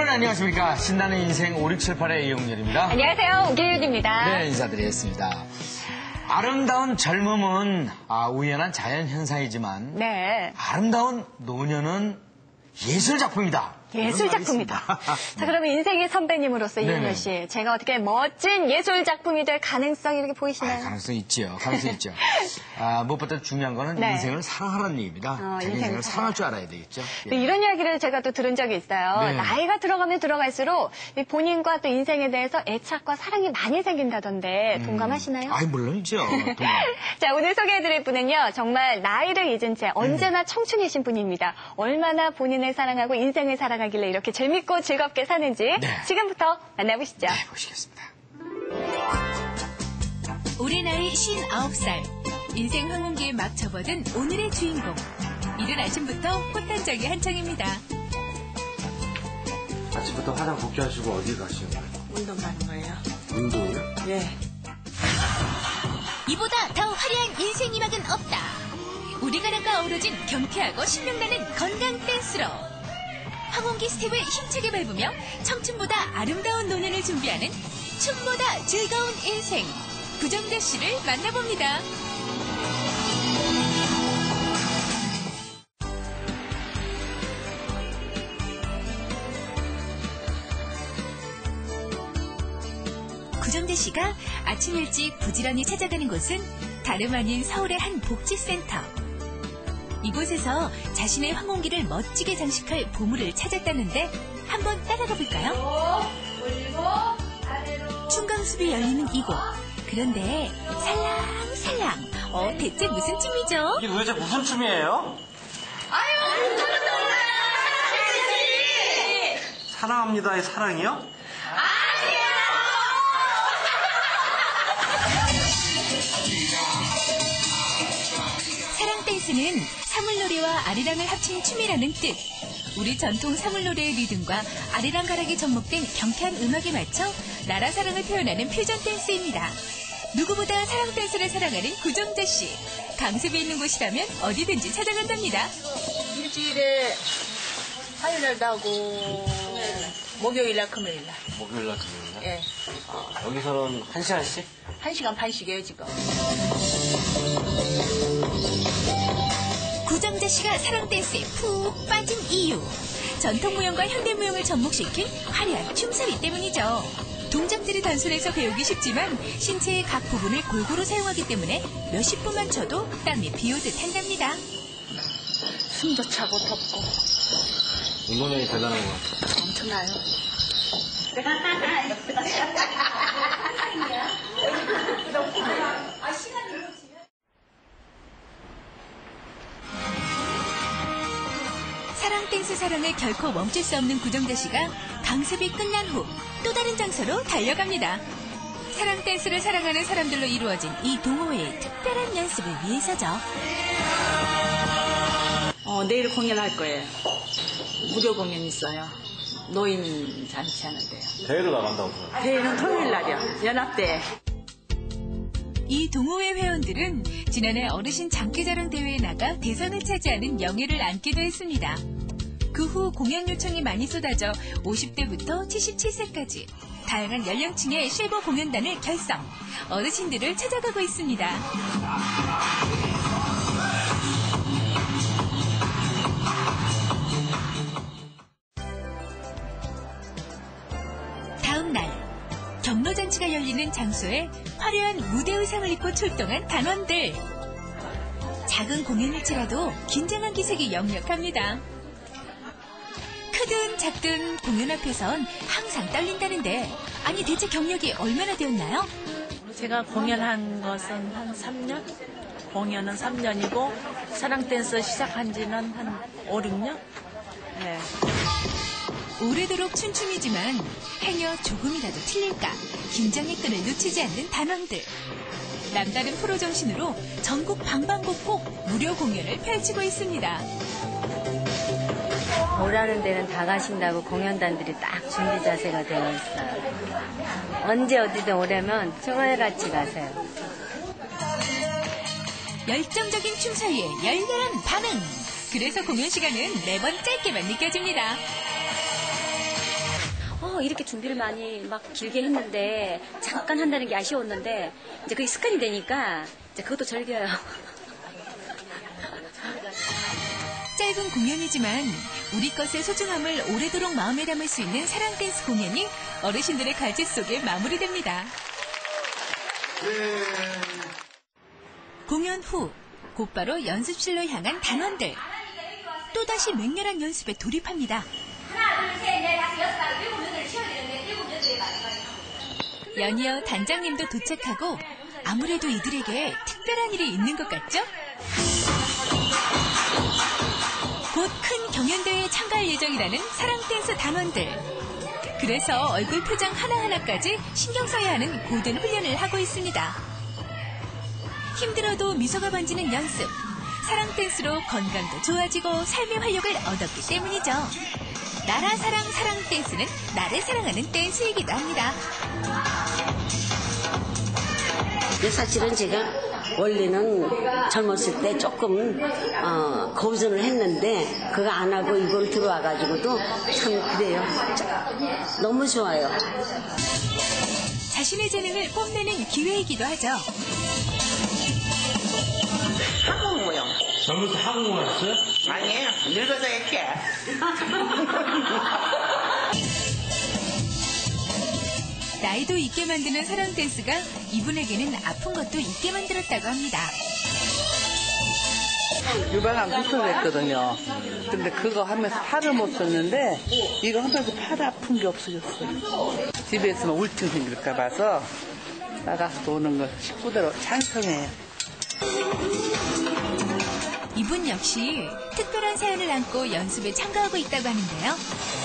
여러분 안녕하십니까. 신나는 인생 5678의 이용렬입니다. 안녕하세요. 오길윤입니다. 네, 인사드리겠습니다. 아름다운 젊음은 아, 우연한 자연 현상이지만 네. 아름다운 노년은 예술 작품이다. 예술 작품이다. 자, 그러면 인생의 선배님으로서 네네. 이윤열 씨, 제가 어떻게 멋진 예술 작품이 될 가능성이 이렇게 아, 보이시나요? 가능성 있죠. 가능성 있죠. 아, 무엇보다 중요한 거는 네. 인생을 사랑하라는 얘기입니다. 어, 인생을 인생을 사랑할 사랑. 줄 알아야 되겠죠. 또 이런 이야기를 제가 또 들은 적이 있어요. 네. 나이가 들어가면 들어갈수록 이 본인과 또 인생에 대해서 애착과 사랑이 많이 생긴다던데 동감하시나요? 아이, 물론이죠. 자, 오늘 소개해드릴 분은요, 정말 나이를 잊은 채 언제나 청춘이신 분입니다. 얼마나 본인을 사랑하고 인생을 사랑 하길래 이렇게 재밌고 즐겁게 사는지 네. 지금부터 만나보시죠. 네, 보시겠습니다. 올해 나이 59살. 인생 황혼기에 막 접어든 오늘의 주인공. 이른 아침부터 꽃단장이 한창입니다. 아침부터 화장 복귀하시고 어디 가시는 거예요? 운동 가는 거예요. 운동이요? 예. 이보다 더 화려한 인생 이막은 없다. 우리나라가 어우러진 경쾌하고 신명나는 건강 댄스로. 황혼기 스텝을 힘차게 밟으며 청춘보다 아름다운 노년을 준비하는 춤보다 즐거운 인생. 구정자 씨를 만나봅니다. 구정대 씨가 아침 일찍 부지런히 찾아가는 곳은 다름 아닌 서울의 한 복지센터. 이곳에서 자신의 황혼기를 멋지게 장식할 보물을 찾았다는데 한번 따라가 볼까요? 충강숲이 열리는 이곳. 그런데 살랑살랑. 어, 대체 무슨 춤이죠? 이게 도대체 무슨 춤이에요? 사랑합니다의 사랑이요? 사랑 댄스는 사물놀이와 아리랑을 합친 춤이라는 뜻. 우리 전통 사물놀이의 리듬과 아리랑 가락이 접목된 경쾌한 음악에 맞춰 나라 사랑을 표현하는 퓨전 댄스입니다. 누구보다 사랑 댄스를 사랑하는 구정자 씨. 강습이 있는 곳이라면 어디든지 찾아간답니다. 일주일에 화요일날도 하고 목요일날 금요일날. 목요일날 금요일날? 예. 아, 여기서는 한 시간씩? 한 시간 반씩이에요 지금. 구정자 씨가 사랑 댄스에 푹 빠진 이유. 전통 무용과 현대 무용을 접목시킨 화려한 춤사위 때문이죠. 동작들이 단순해서 배우기 쉽지만 신체의 각 부분을 골고루 사용하기 때문에 몇십 분만 쳐도 땀이 비오듯 한답니다. 숨도 차고 덥고 운동량이 대단한 것 같아요. 엄청나요. 사랑 사랑을 결코 멈출 수 없는 구정자 씨가 강습이 끝난 후 또 다른 장소로 달려갑니다. 사랑 댄스를 사랑하는 사람들로 이루어진 이 동호회의 특별한 연습을 위해서죠. 어, 내일 공연할 거예요. 무료 공연 있어요. 노인 잔치 하는데요. 대회로 나간다고 들었어요. 대회는 토요일 날이요. 연합대. 이 동호회 회원들은 지난해 어르신 장기자랑 대회에 나가 대상을 차지하는 명예를 안기도 했습니다. 그 후 공연 요청이 많이 쏟아져 50대부터 77세까지 다양한 연령층의 실버 공연단을 결성. 어르신들을 찾아가고 있습니다. 다음 날 경로잔치가 열리는 장소에 화려한 무대 의상을 입고 출동한 단원들. 작은 공연일지라도 긴장한 기색이 역력합니다. 크든 작든 공연 앞에선 항상 떨린다는데 아니 대체 경력이 얼마나 되었나요? 제가 공연한 것은 한 3년? 공연은 3년이고 사랑 댄스 시작한 지는 한 5, 6년? 네. 오래도록 춘춤이지만 행여 조금이라도 틀릴까 긴장의 끈을 놓치지 않는 단원들. 남다른 프로 정신으로 전국 방방곡곡 무료 공연을 펼치고 있습니다. 오라는 데는 다 가신다고 공연단들이 딱 준비 자세가 되어 있어요. 언제 어디든 오려면 초가같이 가세요. 열정적인 춤 사이에 열렬한 반응. 그래서 공연 시간은 매번 짧게만 느껴집니다. 어, 이렇게 준비를 많이 막 길게 했는데 잠깐 한다는 게 아쉬웠는데 이제 그게 습관이 되니까 이제 그것도 즐겨요. 짧은 공연이지만 우리 것의 소중함을 오래도록 마음에 담을 수 있는 사랑 댄스 공연이 어르신들의 갈채 속에 마무리됩니다. 공연 후 곧바로 연습실로 향한 단원들. 또다시 맹렬한 연습에 돌입합니다. 연이어 단장님도 도착하고 아무래도 이들에게 특별한 일이 있는 것 같죠? 곧 큰 경연대회에 참가할 예정이라는 사랑 댄스 단원들. 그래서 얼굴 표정 하나하나까지 신경 써야 하는 고된 훈련을 하고 있습니다. 힘들어도 미소가 번지는 연습. 사랑 댄스로 건강도 좋아지고 삶의 활력을 얻었기 때문이죠. 나라 사랑 사랑 댄스는 나를 사랑하는 댄스이기도 합니다. 사실은 제가 원래는 젊었을 때 조금 어, 거부전을 했는데 그거 안 하고 이걸 들어와 가지고도 참 그래요. 너무 좋아요. 자신의 재능을 뽐내는 기회이기도 하죠. 한국 모형. 젊을 때 한국말 했어요? 아니에요. 늙어서 이렇게. 나이도 있게 만드는 사랑 댄스가 이분에게는 아픈 것도 있게 만들었다고 합니다. 유방암 수술했거든요. 근데 그거 하면서 팔을 못 썼는데 이거 하면서 팔 아픈 게 없어졌어요. 집에 있으면 우울증 생길까 봐서 나가서 노는 걸 식구들 찬성해요. 이분 역시 특별한 사연을 안고 연습에 참가하고 있다고 하는데요.